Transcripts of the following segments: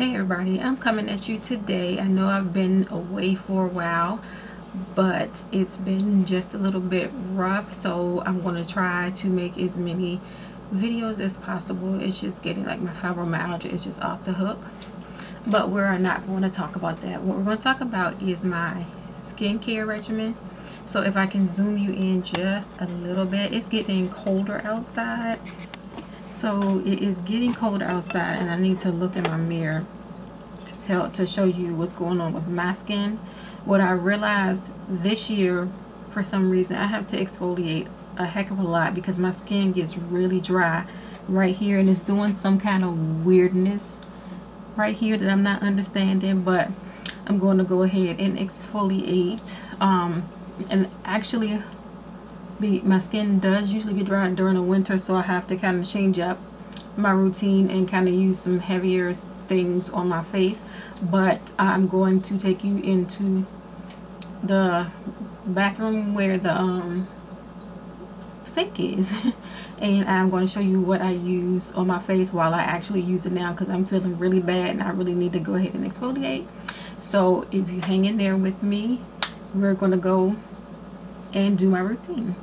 Hey everybody, I'm coming at you today. I know I've been away for a while, but it's been just a little bit rough, so I'm going to try to make as many videos as possible. It's just getting like my fibromyalgia is just off the hook. But we're not going to talk about that. What we're going to talk about is my skincare regimen. So if I can zoom you in just a little bit, it's getting colder outside so it is getting cold outside and I need to look in my mirror to tell to show you what's going on with my skin. What I realized this year for some reason I have to exfoliate a heck of a lot because my skin gets really dry right here and it's doing some kind of weirdness right here that I'm not understanding but I'm going to go ahead and exfoliate um, and actually be, my skin does usually get dry during the winter so I have to kind of change up my routine and kind of use some heavier things on my face. But I'm going to take you into the bathroom where the um, sink is. And I'm going to show you what I use on my face while I actually use it now because I'm feeling really bad and I really need to go ahead and exfoliate. So if you hang in there with me we're going to go and do my routine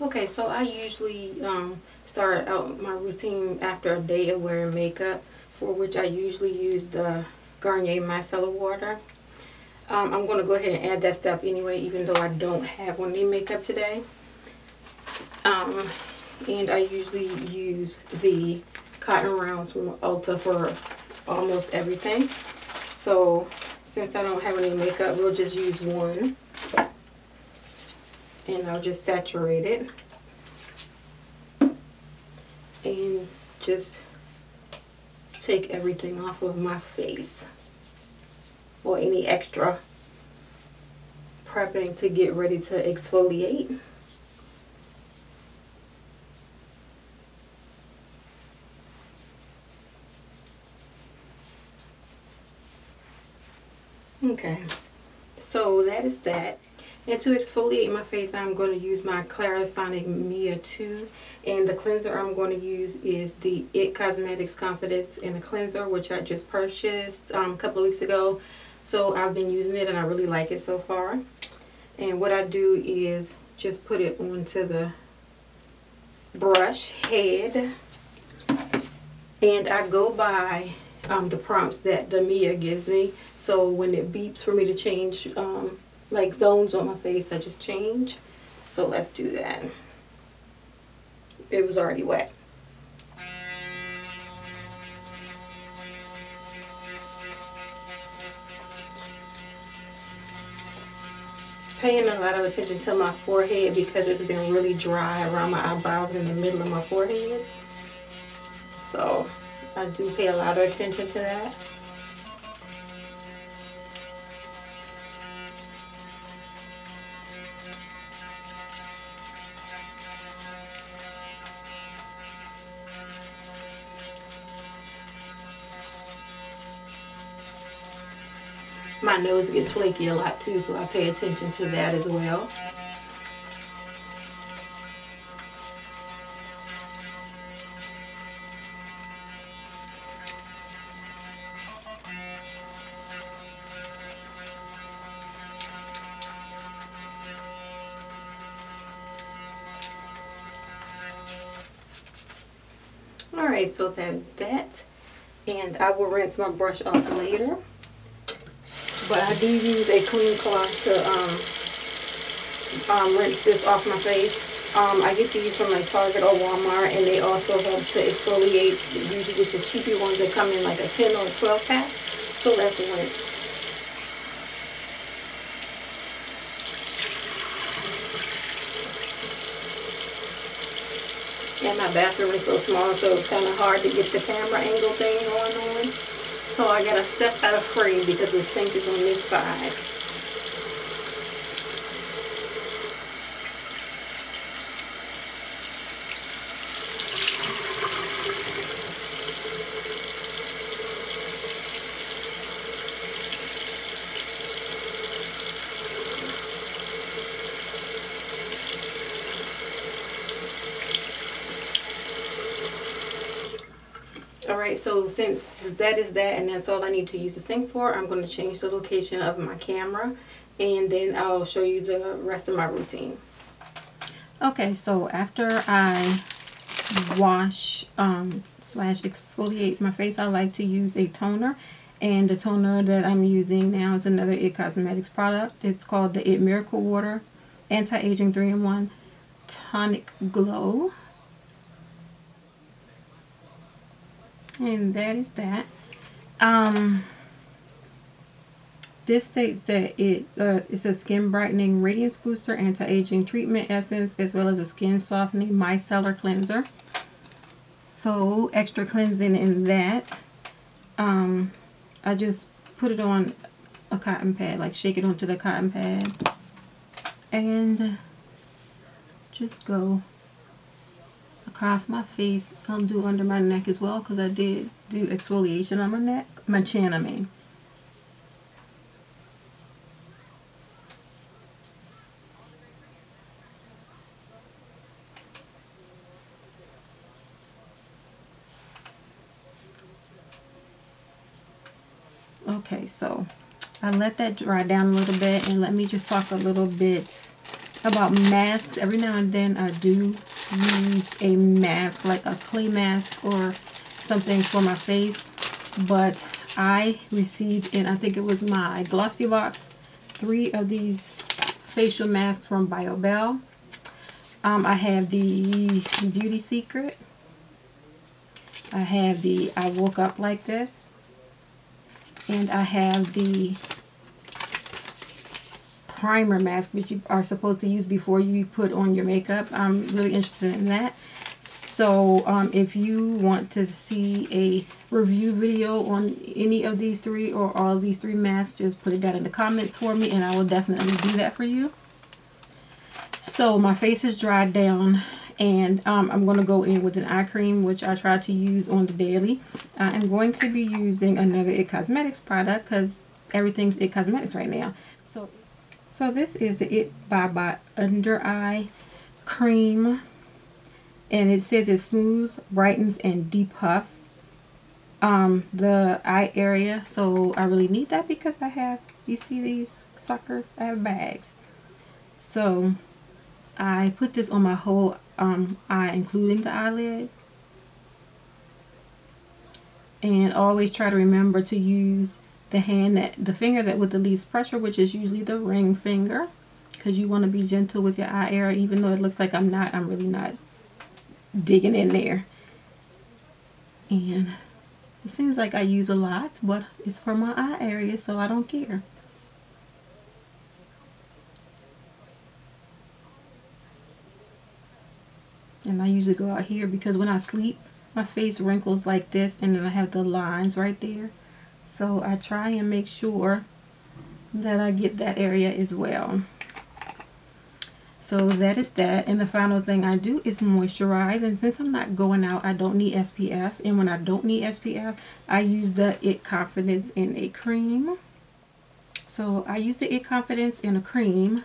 Okay, so I usually um, start out my routine after a day of wearing makeup, for which I usually use the Garnier Micellar Water. Um, I'm going to go ahead and add that step anyway, even though I don't have in makeup today. Um, and I usually use the cotton rounds from Ulta for almost everything. So since I don't have any makeup, we'll just use one and I'll just saturate it and just take everything off of my face or any extra prepping to get ready to exfoliate. Okay, so that is that. And to exfoliate my face, I'm going to use my Clarisonic Mia 2. And the cleanser I'm going to use is the IT Cosmetics Confidence in a Cleanser, which I just purchased um, a couple of weeks ago. So I've been using it and I really like it so far. And what I do is just put it onto the brush head. And I go by um, the prompts that the Mia gives me. So when it beeps for me to change um, like zones on my face I just change. So let's do that. It was already wet. Paying a lot of attention to my forehead because it's been really dry around my eyebrows in the middle of my forehead. So I do pay a lot of attention to that My nose gets flaky a lot too, so I pay attention to that as well. Alright, so that's that. And I will rinse my brush off later. But I do use a clean cloth to um, um, rinse this off my face. Um, I get these from like Target or Walmart and they also help to exfoliate. Usually it's the cheaper ones that come in like a 10 or a 12 pack. So let's rinse. And my bathroom is so small so it's kind of hard to get the camera angle thing going on. So I got to step out of frame because the sink is on this side. Alright, so since that is that and that's all I need to use the sink for, I'm going to change the location of my camera and then I'll show you the rest of my routine. Okay, so after I wash um, slash exfoliate my face, I like to use a toner. And the toner that I'm using now is another IT Cosmetics product. It's called the IT Miracle Water Anti-Aging 3-in-1 Tonic Glow. And that is that um this states that it uh, it's a skin brightening radiance booster anti-aging treatment essence as well as a skin softening micellar cleanser. So extra cleansing in that um i just put it on a cotton pad like shake it onto the cotton pad. And just go across my face. I'll do under my neck as well because I did do exfoliation on my neck, my chin I mean. Okay, so I let that dry down a little bit and let me just talk a little bit about masks. Every now and then I do use a mask, like a clay mask or something for my face. But I received, and I think it was my Glossy Box, three of these facial masks from BioBell. Um, I have the Beauty Secret. I have the I Woke Up Like This. And I have the primer mask which you are supposed to use before you put on your makeup. I'm really interested in that. So um, if you want to see a review video on any of these three or all these three masks, just put it down in the comments for me and I will definitely do that for you. So my face is dried down and um, I'm going to go in with an eye cream which I try to use on the daily. I'm going to be using another IT Cosmetics product because everything's IT Cosmetics right now. So so this is the It Bye Bye Under Eye Cream. And it says it smooths, brightens, and depuffs um, the eye area. So I really need that because I have, you see these suckers? I have bags. So I put this on my whole um, eye, including the eyelid. And always try to remember to use the hand that the finger that with the least pressure which is usually the ring finger because you want to be gentle with your eye area even though it looks like I'm not I'm really not digging in there. And it seems like I use a lot but it's for my eye area so I don't care. And I usually go out here because when I sleep my face wrinkles like this and then I have the lines right there so I try and make sure that I get that area as well. So that is that. And the final thing I do is moisturize. And since I'm not going out, I don't need SPF. And when I don't need SPF, I use the IT Confidence in a cream. So I use the IT Confidence in a cream.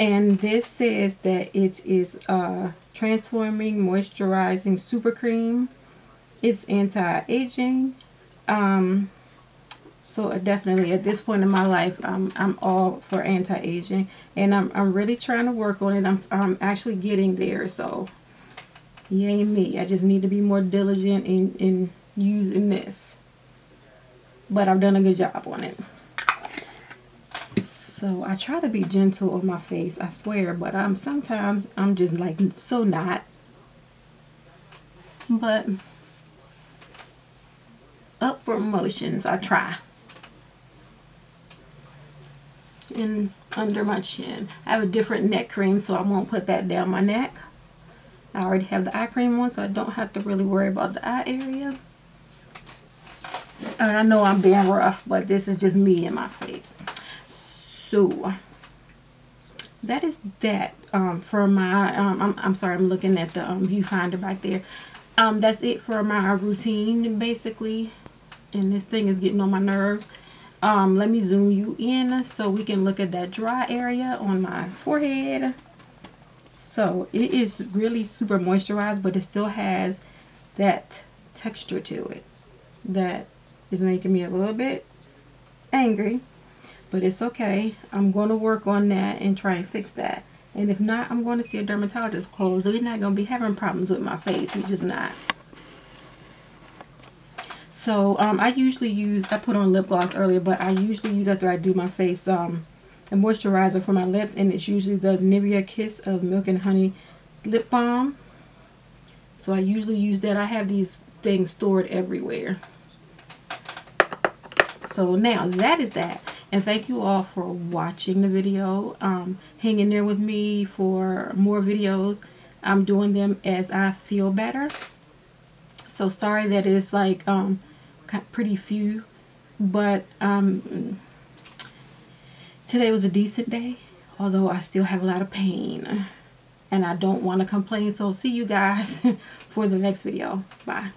And this says that it is a transforming moisturizing super cream. It's anti-aging. Um, so uh, definitely at this point in my life, I'm, I'm all for anti-aging. And I'm, I'm really trying to work on it. I'm, I'm actually getting there. So yay me. I just need to be more diligent in, in using this. But I've done a good job on it. So I try to be gentle on my face, I swear. But I'm sometimes I'm just like so not. But upward motions, I try in under my chin. I have a different neck cream, so I won't put that down my neck. I already have the eye cream on, so I don't have to really worry about the eye area. And I know I'm being rough, but this is just me in my face. So, that is that um, for my, um, I'm, I'm sorry, I'm looking at the um, viewfinder back there. Um, that's it for my routine, basically. And this thing is getting on my nerves um, let me zoom you in so we can look at that dry area on my forehead so it is really super moisturized but it still has that texture to it that is making me a little bit angry. But it's okay. I'm going to work on that and try and fix that. And if not, I'm going to see a dermatologist close. We're not going to be having problems with my face. We're just not. So um, I usually use, I put on lip gloss earlier, but I usually use after I do my face um, a moisturizer for my lips. And it's usually the Nivea Kiss of Milk and Honey Lip Balm. So I usually use that. I have these things stored everywhere. So now that is that. And thank you all for watching the video. Um, hang in there with me for more videos. I'm doing them as I feel better. So sorry that it's like um, pretty few. But um, today was a decent day. Although I still have a lot of pain. And I don't want to complain. So see you guys for the next video. Bye.